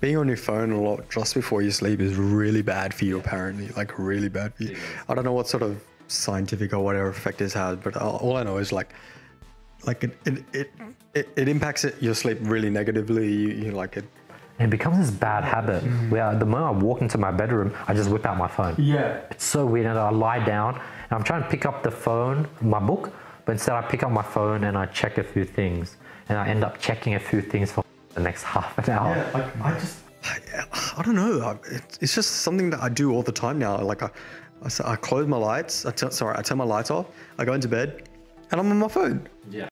being on your phone a lot just before you sleep is really bad for you. Apparently, like really bad for you. I don't know what sort of scientific or whatever effect this has, but all all I know is like, like it it it, it, it impacts it, your sleep really negatively. You, you like it. It becomes this bad habit where the moment I walk into my bedroom, I just whip out my phone. Yeah. It's so weird. And I lie down and I'm trying to pick up the phone, my book, but instead I pick up my phone and I check a few things. And I end up checking a few things for the next half an hour. Yeah, like I just, I, I don't know. It's, it's just something that I do all the time now. Like I, I close my lights. I turn, sorry, I turn my lights off. I go into bed, and I'm on my phone. Yeah.